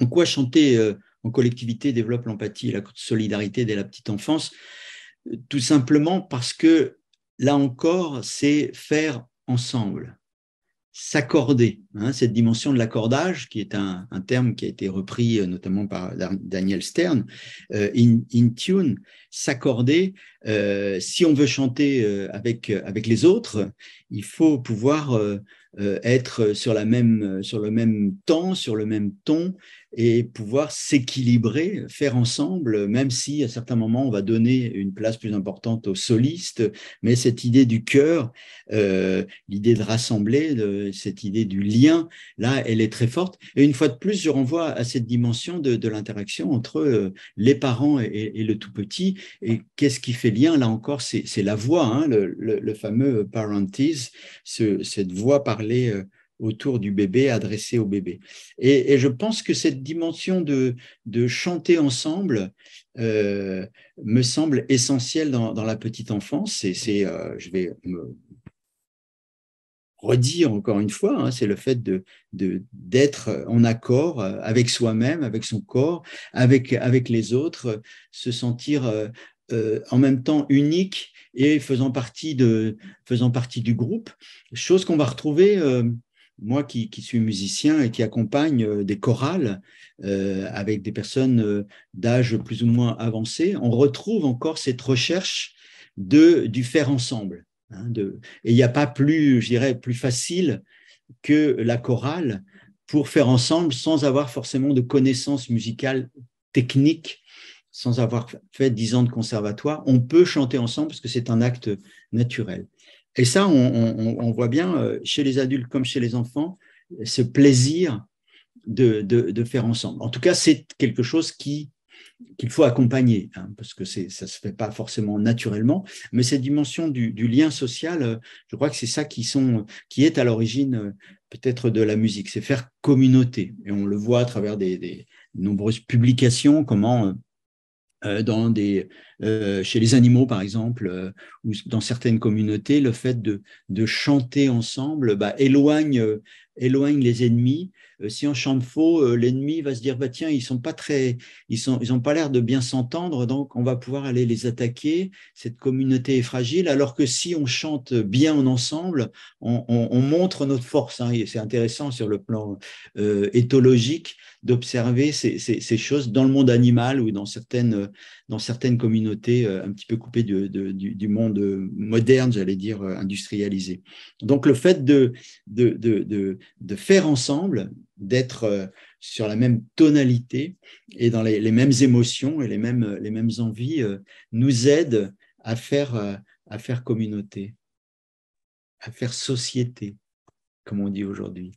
En quoi chanter en collectivité développe l'empathie et la solidarité dès la petite enfance? Tout simplement parce que, là encore, c'est faire ensemble s'accorder, hein, cette dimension de l'accordage, qui est un, terme qui a été repris euh, notamment par Daniel Stern, euh, in, tune, s'accorder. Euh, si on veut chanter avec, avec les autres, il faut pouvoir être sur, la même, sur le même temps, sur le même ton, et pouvoir s'équilibrer, faire ensemble, même si à certains moments on va donner une place plus importante aux solistes, mais cette idée du cœur, euh, l'idée de rassembler, cette idée du lien, là, elle est très forte. Et une fois de plus, je renvoie à cette dimension de, l'interaction entre euh, les parents et, le tout petit. Et qu'est-ce qui fait lien? Là encore, c'est la voix, hein, le, fameux parentis, cette voix parlée. Euh, autour du bébé, adressé au bébé. Et, je pense que cette dimension de, chanter ensemble euh, me semble essentielle dans, la petite enfance. Et c'est, euh, je vais me redire encore une fois, hein, c'est le fait de, d'être en accord avec soi-même, avec son corps, avec, avec les autres, se sentir euh, en même temps unique et faisant partie, de, faisant partie du groupe, chose qu'on va retrouver moi qui, suis musicien et qui accompagne euh, des chorales euh, avec des personnes euh, d'âge plus ou moins avancé, on retrouve encore cette recherche de, du faire ensemble. Hein, et il n'y a pas plus, je dirais, plus facile que la chorale pour faire ensemble sans avoir forcément de connaissances musicales techniques, sans avoir fait dix ans de conservatoire. On peut chanter ensemble parce que c'est un acte naturel. Et ça, on, voit bien euh, chez les adultes comme chez les enfants, ce plaisir de, faire ensemble. En tout cas, c'est quelque chose qui qu'il faut accompagner, hein, parce que ça ne se fait pas forcément naturellement, mais cette dimension du, lien social, euh, je crois que c'est ça qui, est à l'origine euh, peut-être de la musique, c'est faire communauté. Et on le voit à travers des nombreuses publications, comment dans des, euh, chez les animaux, par exemple, euh, ou dans certaines communautés, le fait de, chanter ensemble bah, éloigne, éloigne les ennemis. si on chante faux, l'ennemi va se dire bah, tiens, ils sont pas ils l'air de bien s'entendre, donc on va pouvoir aller les attaquer. Cette communauté est fragile, alors que si on chante bien en ensemble, on, on, montre notre force. Hein, c'est intéressant sur le plan éthologique d'observer ces, choses dans le monde animal ou dans certaines, dans certaines communautés euh, un petit peu coupées du, du, monde moderne, j'allais dire, euh, industrialisé. Donc le fait de, de, de, de faire ensemble, d'être euh, sur la même tonalité et dans les, les, mêmes émotions et les mêmes, les mêmes envies, nous aide à faire, à faire communauté, à faire société, comme on dit aujourd'hui.